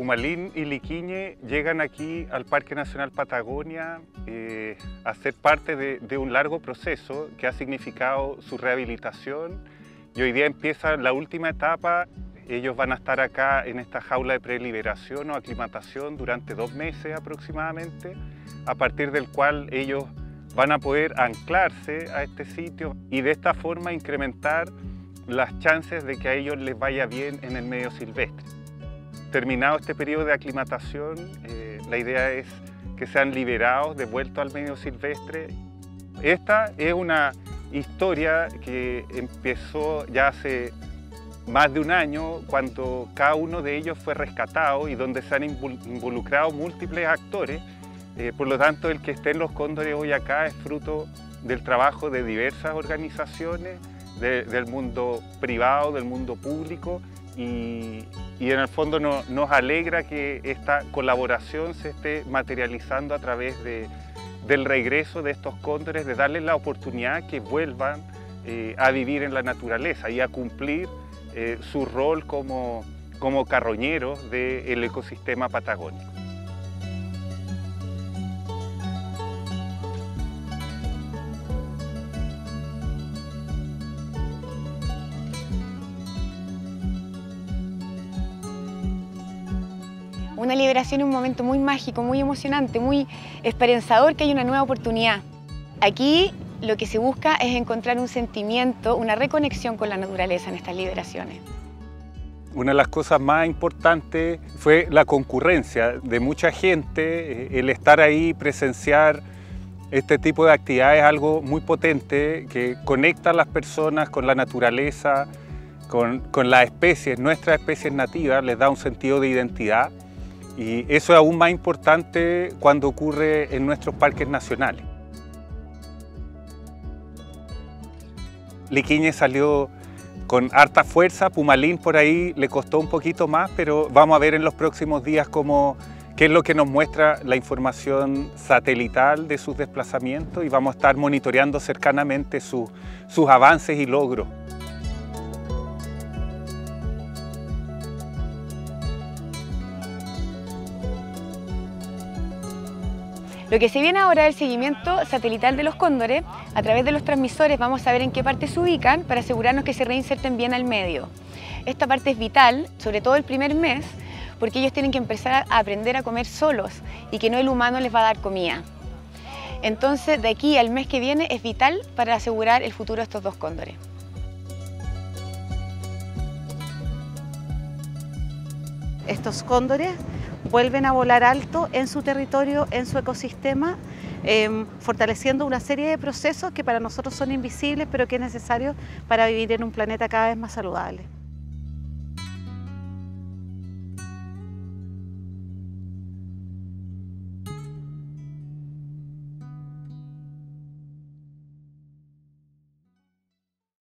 Pumalín y Liquiñe llegan aquí al Parque Nacional Patagonia eh, a ser parte de, un largo proceso que ha significado su rehabilitación y hoy día empieza la última etapa. Ellos van a estar acá en esta jaula de preliberación o aclimatación durante dos meses aproximadamente, a partir del cual ellos van a poder anclarse a este sitio y de esta forma incrementar las chances de que a ellos les vaya bien en el medio silvestre. Terminado este periodo de aclimatación, eh, la idea es que sean liberados, devueltos al medio silvestre. Esta es una historia que empezó ya hace más de un año cuando cada uno de ellos fue rescatado y donde se han involucrado múltiples actores. Eh, por lo tanto, el que estén los cóndores hoy acá es fruto del trabajo de diversas organizaciones, del mundo privado, del mundo público y, en el fondo nos alegra que esta colaboración se esté materializando a través del regreso de estos cóndores, de darles la oportunidad que vuelvan eh, a vivir en la naturaleza y a cumplir eh, su rol como, como carroñeros del ecosistema patagónico. Una liberación en un momento muy mágico, muy emocionante, muy esperanzador que hay una nueva oportunidad. Aquí lo que se busca es encontrar un sentimiento, una reconexión con la naturaleza en estas liberaciones. Una de las cosas más importantes fue la concurrencia de mucha gente, eh, el estar ahí, presenciar este tipo de actividades, algo muy potente que conecta a las personas con la naturaleza, con, con las especies, nuestras especies nativas, les da un sentido de identidad. Y eso es aún más importante cuando ocurre en nuestros parques nacionales. Liquiñe salió con harta fuerza, Pumalín por ahí le costó un poquito más, pero vamos a ver en los próximos días cómo, qué es lo que nos muestra la información satelital de sus desplazamientos y vamos a estar monitoreando cercanamente sus avances y logros. Lo que se viene ahora es el seguimiento satelital de los cóndores. A través de los transmisores vamos a ver en qué parte se ubican para asegurarnos que se reinserten bien al medio. Esta parte es vital, sobre todo el primer mes, porque ellos tienen que empezar a aprender a comer solos y que no el humano les va a dar comida. Entonces, de aquí al mes que viene es vital para asegurar el futuro de estos dos cóndores. Estos cóndores vuelven a volar alto en su territorio, en su ecosistema, em, fortaleciendo una serie de procesos que para nosotros son invisibles, pero que es necesario para vivir en un planeta cada vez más saludable.